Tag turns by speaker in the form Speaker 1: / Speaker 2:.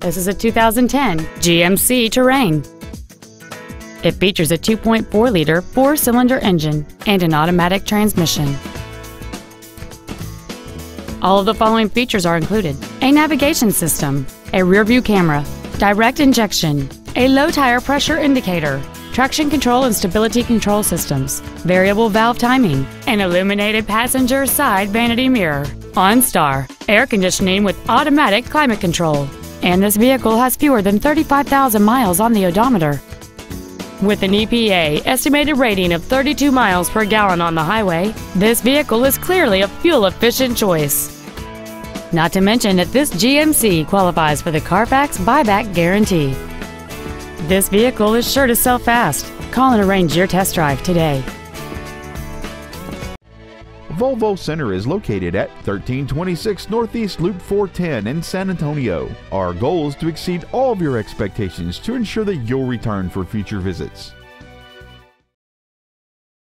Speaker 1: This is a 2010 GMC Terrain. It features a 2.4-liter four-cylinder engine and an automatic transmission. All of the following features are included. A navigation system, a rear-view camera, direct injection, a low tire pressure indicator, traction control and stability control systems, variable valve timing, an illuminated passenger side vanity mirror, OnStar, air conditioning with automatic climate control, and this vehicle has fewer than 35,000 miles on the odometer. With an EPA estimated rating of 32 miles per gallon on the highway, this vehicle is clearly a fuel-efficient choice. Not to mention that this GMC qualifies for the Carfax buyback guarantee. This vehicle is sure to sell fast. Call and arrange your test drive today.
Speaker 2: Volvo Center is located at 1326 Northeast Loop 410 in San Antonio. Our goal is to exceed all of your expectations to ensure that you'll return for future visits.